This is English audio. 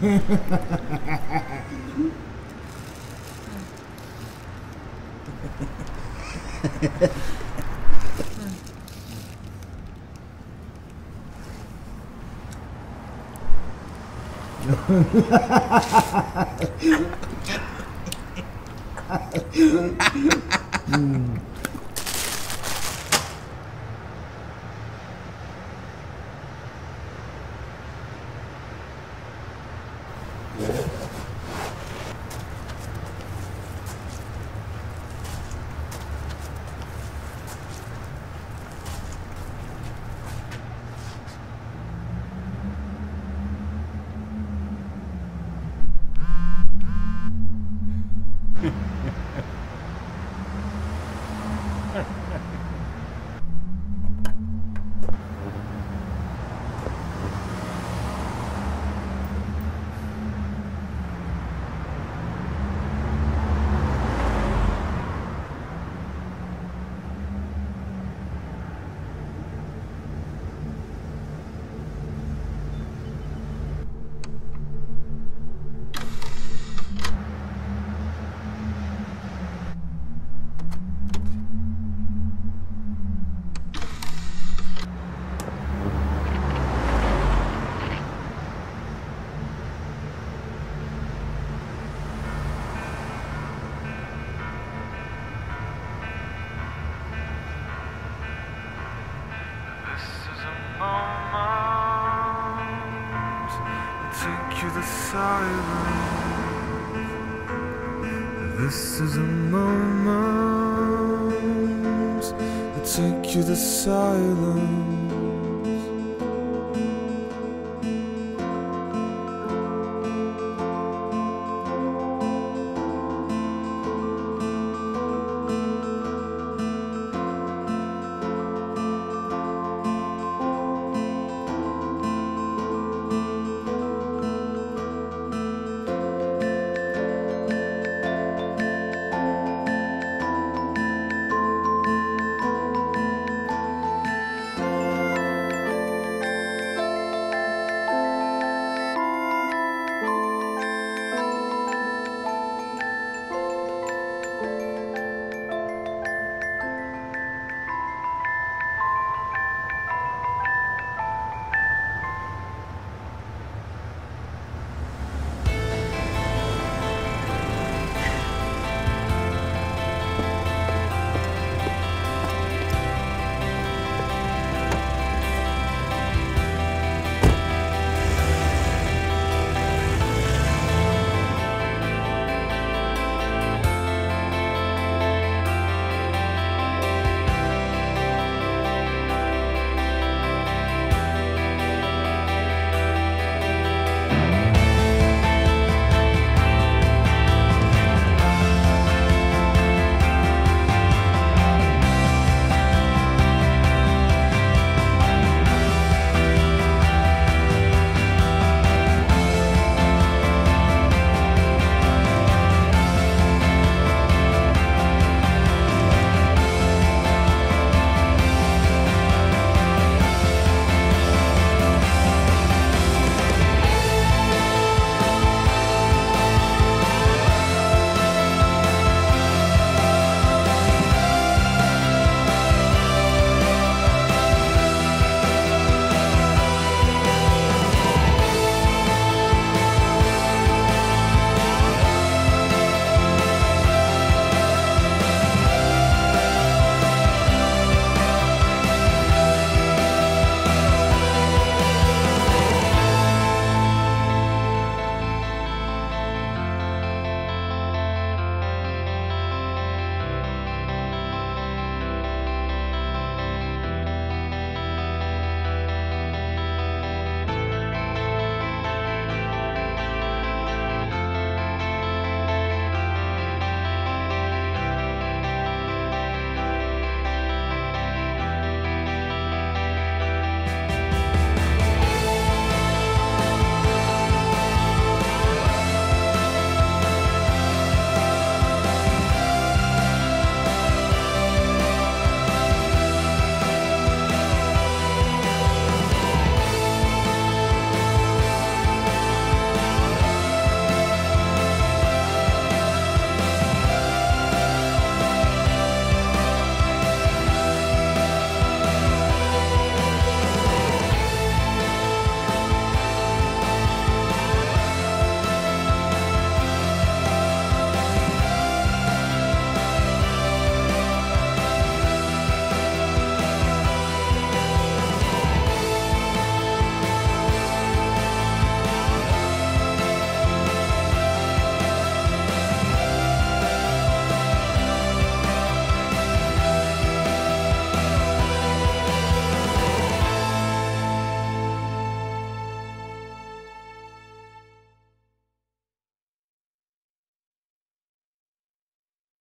This is a moment to take you to silence. This is a moment to take you to silence.